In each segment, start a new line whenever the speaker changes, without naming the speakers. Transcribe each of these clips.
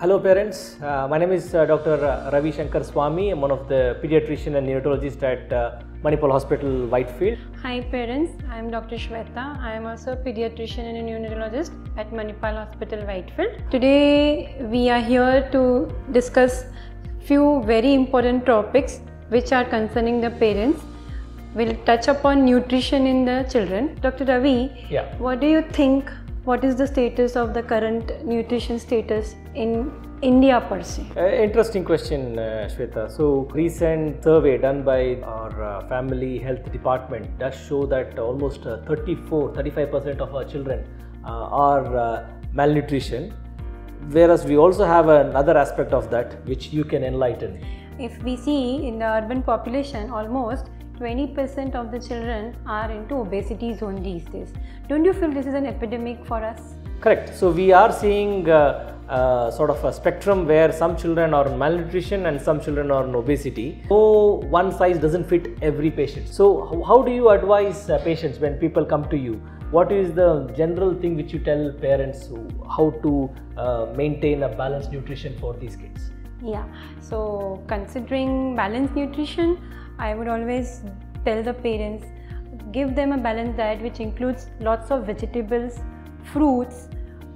Hello, parents. Uh, my name is uh, Dr. Ravi Shankar Swamy. I'm one of the pediatrician and neonatologist at uh, Manipal Hospital, Whitefield.
Hi parents, I am Dr. Shweta. I am also a pediatrician and a neonatologist at Manipal Hospital, Whitefield. Today we are here to discuss few very important topics which are concerning the parents. We'll touch upon nutrition in the children. Dr. Ravi,
Yeah.
what do you think? What is the status of the current nutrition status in India per se?
Uh, interesting question, uh, Shweta. So, recent survey done by our uh, family health department does show that almost uh, 34 35% of our children uh, are uh, malnutrition. Whereas we also have another aspect of that which you can enlighten.
If we see in the urban population, almost 20% of the children are into obesity zone these days. Don't you feel this is an epidemic for us?
Correct. So we are seeing uh, uh, sort of a spectrum where some children are on malnutrition and some children are on obesity. So one size doesn't fit every patient. So how, how do you advise uh, patients when people come to you? What is the general thing which you tell parents how to uh, maintain a balanced nutrition for these kids?
Yeah, so considering balanced nutrition, I would always tell the parents give them a balanced diet which includes lots of vegetables, fruits,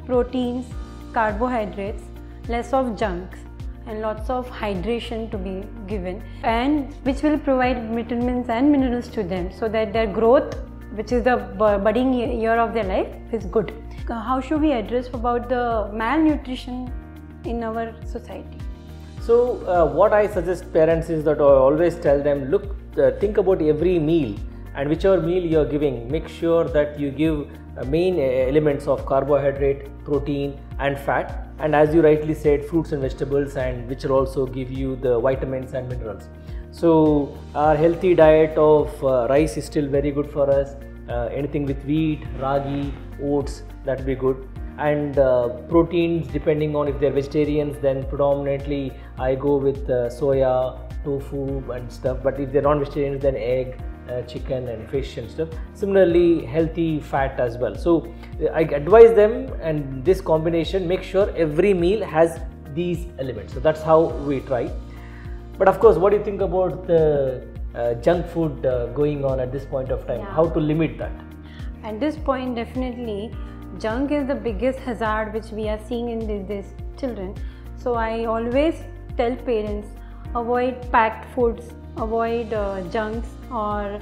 proteins, carbohydrates, less of junks, and lots of hydration to be given, and which will provide vitamins and minerals to them so that their growth, which is the budding year of their life, is good. How should we address about the malnutrition in our society?
So, uh, what I suggest parents is that I always tell them look, uh, think about every meal and whichever meal you are giving, make sure that you give uh, main uh, elements of carbohydrate, protein, and fat. And as you rightly said, fruits and vegetables, and which will also give you the vitamins and minerals. So, our healthy diet of uh, rice is still very good for us. Uh, anything with wheat, ragi, oats, that will be good and uh, proteins depending on if they're vegetarians then predominantly i go with uh, soya tofu and stuff. But if they're non-vegetarians then egg uh, chicken and fish and stuff. Similarly healthy fat as well. So i advise them and this combination make sure every meal has these elements. So that's how we try. But of course what do you think about the uh, junk food uh, going on at this point of time?
Yeah.
how to limit that?
At this point, definitely, junk is the biggest hazard which we are seeing in these, children. So, I always tell parents avoid packed foods, avoid uh, junks or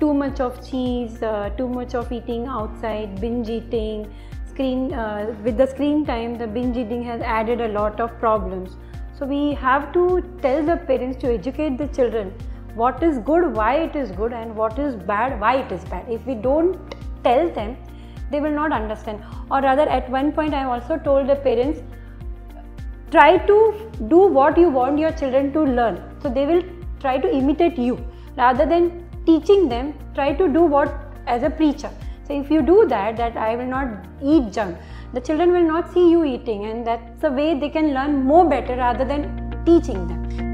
too much of cheese, uh, too much of eating outside, binge eating. Screen uh, with the screen time, the binge eating has added a lot of problems. So we have to tell the parents to educate the children what is good, why it is good, and what is bad, why it is bad. If we don't tell them, they will not understand. Or rather, at one point, I also told the parents try to do what you want your children to learn. So they will try to imitate you rather than teaching them. Try to do what as a preacher. So if you do that, that I will not eat junk, the children will not see you eating, and that's the way they can learn more better rather than teaching them.